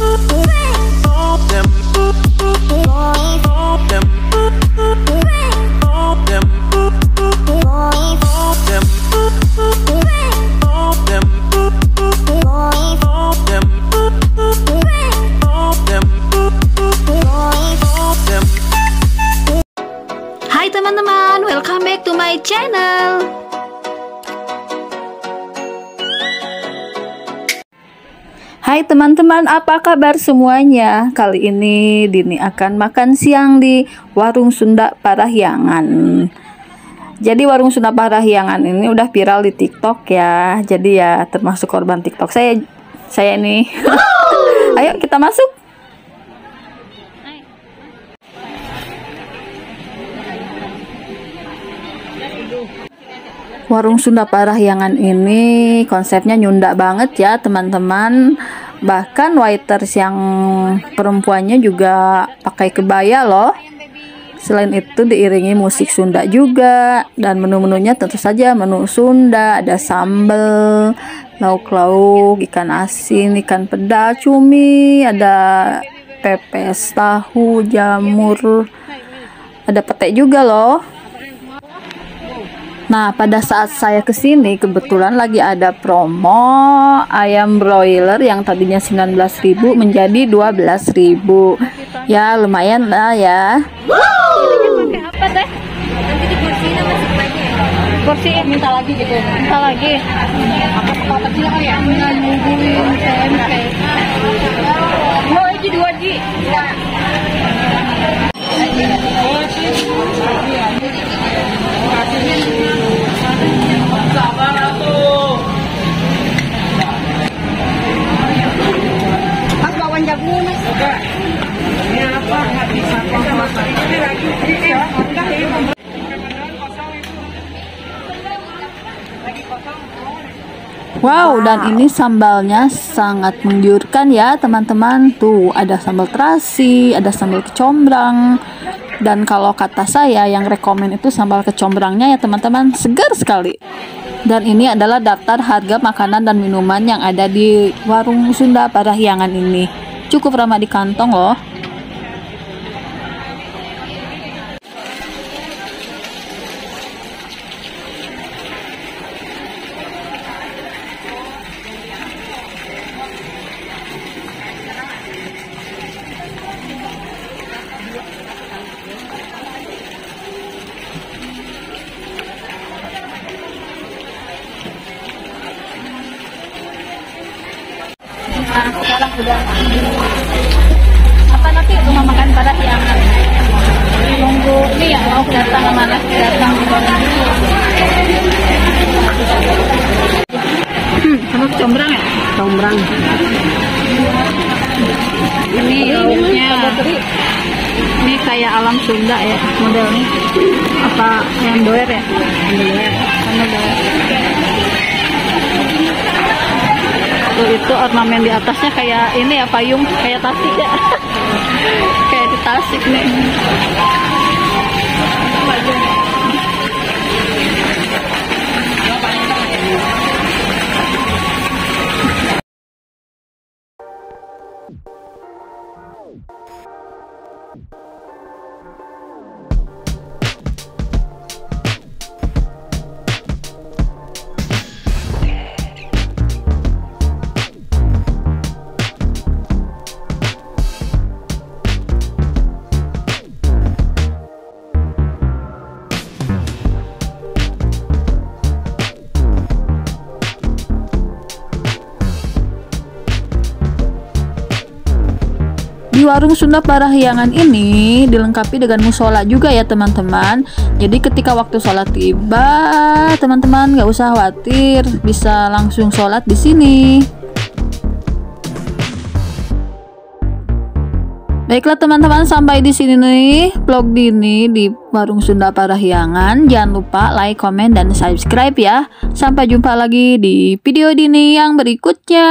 Hai teman-teman, welcome back to my channel. Hai teman-teman, apa kabar semuanya? Kali ini Dini akan makan siang di Warung Sunda Parahyangan. Jadi Warung Sunda Parahyangan ini udah viral di TikTok ya. Jadi ya termasuk korban TikTok. Saya saya ini. Ayo kita masuk. Warung Sunda Parahyangan ini konsepnya nyunda banget ya teman-teman bahkan waiters yang perempuannya juga pakai kebaya loh. Selain itu diiringi musik Sunda juga. Dan menu-menunya tentu saja menu Sunda. Ada sambal lauk-lauk ikan asin ikan peda cumi ada pepes tahu jamur. Ada pete juga loh Nah, pada saat saya ke sini kebetulan lagi ada promo ayam broiler yang tadinya 19.000 menjadi 12.000. Ya, lumayan lah ya. Apa teh? Minta lagi gitu. Minta lagi. Apa kecil ya? Nungguin tempe. Mau aja dua ji. Mas Wow, dan ini sambalnya sangat menggiurkan ya, teman-teman. Tuh, ada sambal terasi, ada sambal kecombrang. Dan kalau kata saya yang rekomen itu sambal kecombrangnya ya, teman-teman, segar sekali. Dan ini adalah daftar harga makanan dan minuman yang ada di warung Sunda Parahyangan ini. Cukup ramah di kantong loh. Sekarang sudah. Apa nanti rumah makan pada yang nunggu? Ini ya mau datang mana datang hmm, sama combrang ya? Combrang ini lauknya. Ini kayak alam Sunda ya modelnya. Apa yang doer ya? Doer. Sama doer Tuh, itu ornamen di atasnya kayak ini ya payung kayak tasik ya. Kayak di tasik nih Di warung Sunda Parahyangan ini dilengkapi dengan musola juga ya teman-teman. Jadi ketika waktu sholat tiba, teman-teman nggak usah khawatir, bisa langsung sholat di sini. Baiklah teman-teman sampai di sini nih vlog Dini di warung Sunda Parahyangan. Jangan lupa like, komen, dan subscribe ya. Sampai jumpa lagi di video Dini yang berikutnya.